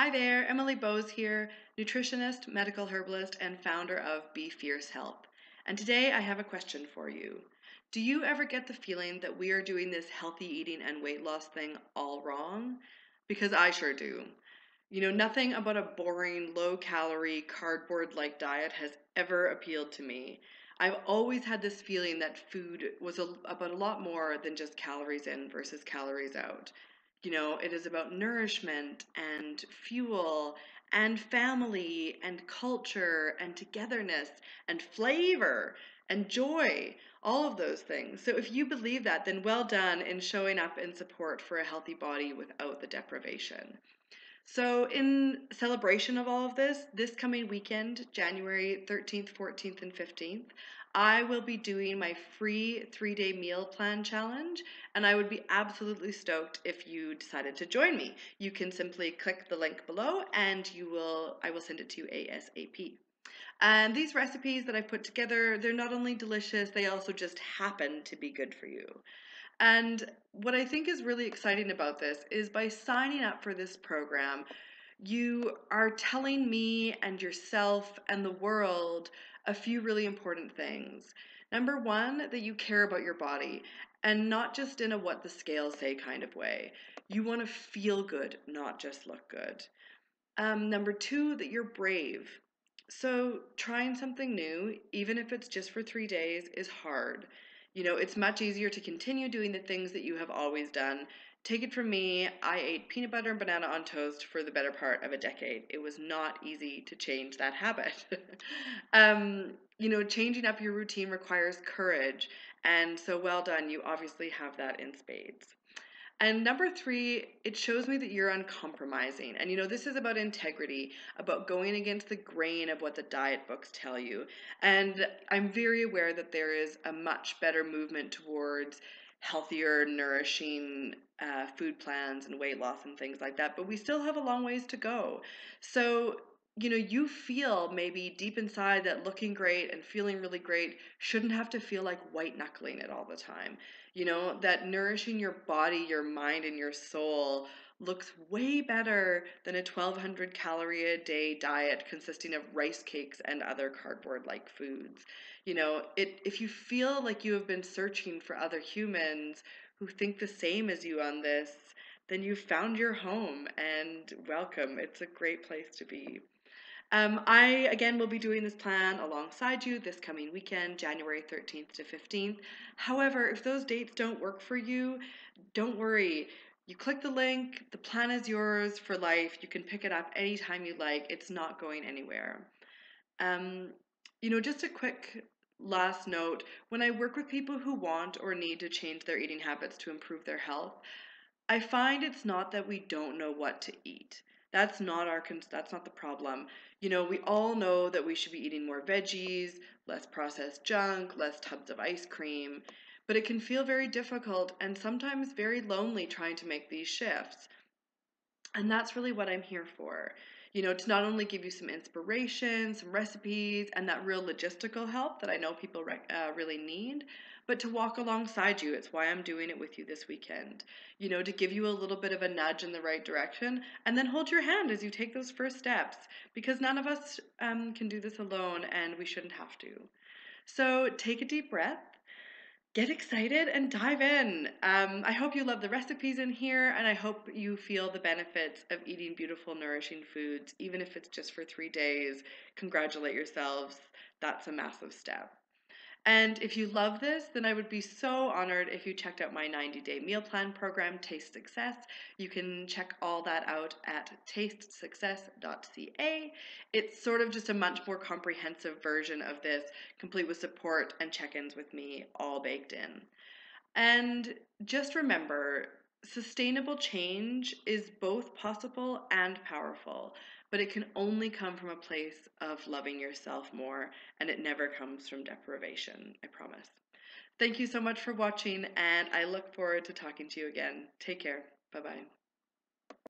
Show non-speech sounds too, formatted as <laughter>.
Hi there, Emily Bose here, nutritionist, medical herbalist, and founder of Be Fierce Health. And today I have a question for you. Do you ever get the feeling that we are doing this healthy eating and weight loss thing all wrong? Because I sure do. You know, nothing about a boring, low calorie, cardboard like diet has ever appealed to me. I've always had this feeling that food was a, about a lot more than just calories in versus calories out. You know, it is about nourishment and fuel and family and culture and togetherness and flavor and joy, all of those things. So if you believe that, then well done in showing up in support for a healthy body without the deprivation. So, in celebration of all of this, this coming weekend, January 13th, 14th, and 15th, I will be doing my free three day meal plan challenge, and I would be absolutely stoked if you decided to join me. You can simply click the link below, and you will I will send it to you ASAP. And these recipes that I've put together, they're not only delicious, they also just happen to be good for you. And what I think is really exciting about this is by signing up for this program, you are telling me and yourself and the world a few really important things. Number one, that you care about your body and not just in a what the scales say kind of way. You want to feel good, not just look good. Um, number two, that you're brave. So, trying something new, even if it's just for three days, is hard. You know, it's much easier to continue doing the things that you have always done. Take it from me, I ate peanut butter and banana on toast for the better part of a decade. It was not easy to change that habit. <laughs> um, you know, changing up your routine requires courage, and so well done. You obviously have that in spades. And number three, it shows me that you're uncompromising. And you know, this is about integrity, about going against the grain of what the diet books tell you. And I'm very aware that there is a much better movement towards healthier, nourishing uh, food plans and weight loss and things like that. But we still have a long ways to go. So you know, you feel maybe deep inside that looking great and feeling really great shouldn't have to feel like white knuckling it all the time. You know, that nourishing your body, your mind, and your soul looks way better than a 1200 calorie a day diet consisting of rice cakes and other cardboard like foods. You know, it if you feel like you have been searching for other humans who think the same as you on this, then you've found your home and welcome. It's a great place to be. Um, I, again, will be doing this plan alongside you this coming weekend, January 13th to 15th. However, if those dates don't work for you, don't worry. You click the link, the plan is yours for life. You can pick it up anytime you like. It's not going anywhere. Um, you know, just a quick last note when I work with people who want or need to change their eating habits to improve their health, I find it's not that we don't know what to eat. That's not our that's not the problem. You know, we all know that we should be eating more veggies, less processed junk, less tubs of ice cream, but it can feel very difficult and sometimes very lonely trying to make these shifts. And that's really what I'm here for. You know, to not only give you some inspiration, some recipes, and that real logistical help that I know people uh, really need, but to walk alongside you. It's why I'm doing it with you this weekend. You know, to give you a little bit of a nudge in the right direction and then hold your hand as you take those first steps because none of us um, can do this alone and we shouldn't have to. So take a deep breath. Get excited and dive in. Um, I hope you love the recipes in here, and I hope you feel the benefits of eating beautiful, nourishing foods, even if it's just for three days. Congratulate yourselves. That's a massive step. And if you love this, then I would be so honored if you checked out my 90 day meal plan program, Taste Success. You can check all that out at tastesuccess.ca. It's sort of just a much more comprehensive version of this, complete with support and check ins with me all baked in. And just remember, sustainable change is both possible and powerful, but it can only come from a place of loving yourself more, and it never comes from deprivation, I promise. Thank you so much for watching, and I look forward to talking to you again. Take care. Bye bye.